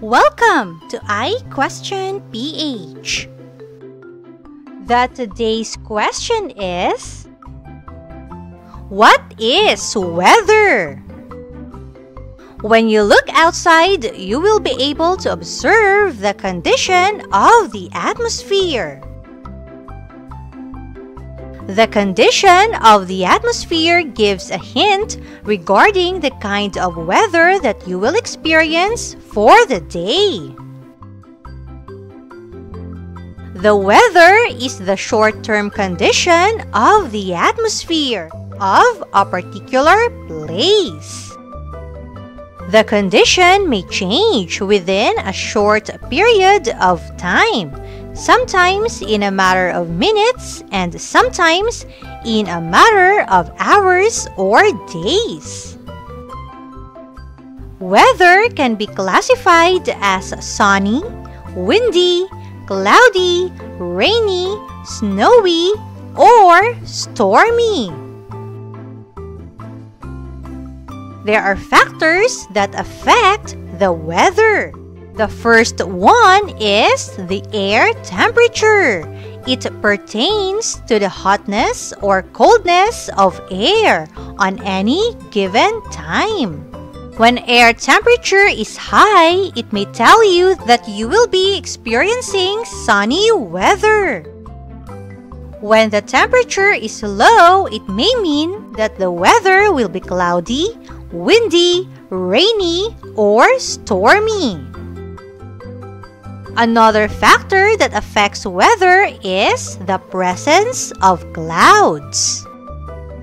Welcome to I Question PH. The today's question is What is weather? When you look outside, you will be able to observe the condition of the atmosphere. The condition of the atmosphere gives a hint regarding the kind of weather that you will experience for the day. The weather is the short-term condition of the atmosphere of a particular place. The condition may change within a short period of time, sometimes in a matter of minutes and sometimes in a matter of hours or days. Weather can be classified as sunny, windy, cloudy, rainy, snowy, or stormy. There are factors that affect the weather. The first one is the air temperature. It pertains to the hotness or coldness of air on any given time. When air temperature is high, it may tell you that you will be experiencing sunny weather. When the temperature is low, it may mean that the weather will be cloudy, windy, rainy, or stormy. Another factor that affects weather is the presence of clouds.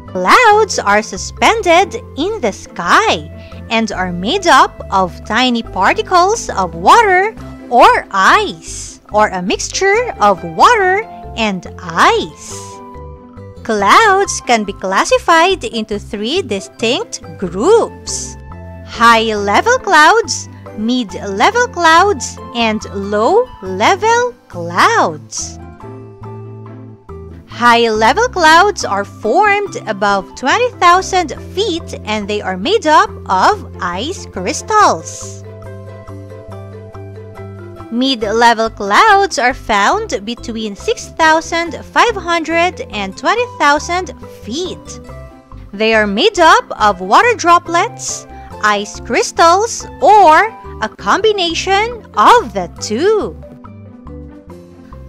Clouds are suspended in the sky and are made up of tiny particles of water or ice, or a mixture of water and ice. Clouds can be classified into three distinct groups high-level clouds, mid-level clouds, and low-level clouds. High-level clouds are formed above 20,000 feet and they are made up of ice crystals. Mid-level clouds are found between 6,500 and 20,000 feet. They are made up of water droplets, ice crystals, or a combination of the two.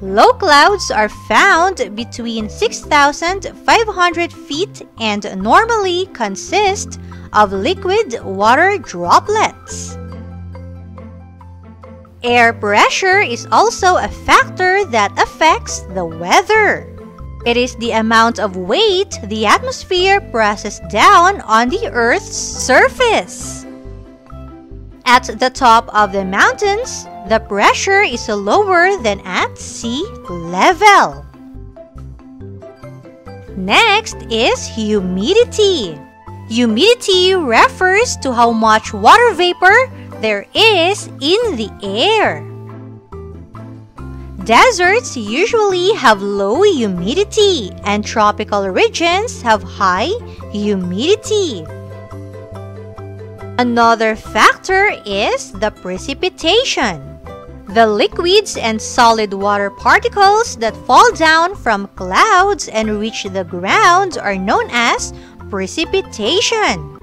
Low clouds are found between 6,500 feet and normally consist of liquid water droplets. Air pressure is also a factor that affects the weather. It is the amount of weight the atmosphere presses down on the Earth's surface. At the top of the mountains, the pressure is lower than at sea level. Next is humidity. Humidity refers to how much water vapor there is in the air. Deserts usually have low humidity and tropical regions have high humidity. Another factor is the precipitation. The liquids and solid water particles that fall down from clouds and reach the ground are known as precipitation.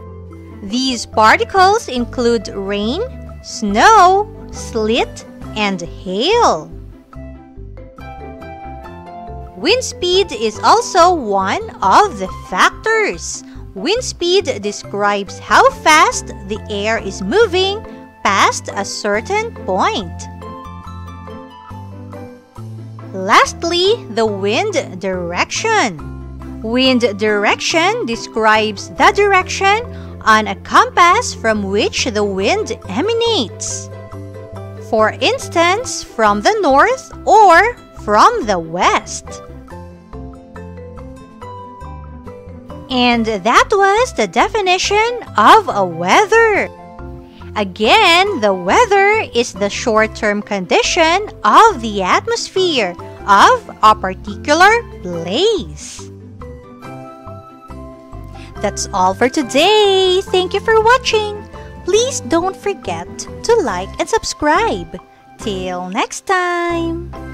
These particles include rain, snow, sleet, and hail. Wind speed is also one of the factors. Wind speed describes how fast the air is moving past a certain point. Lastly, the wind direction. Wind direction describes the direction on a compass from which the wind emanates. For instance, from the north or from the west. And that was the definition of a weather. Again, the weather is the short-term condition of the atmosphere of a particular place. That's all for today. Thank you for watching. Please don't forget to like and subscribe. Till next time!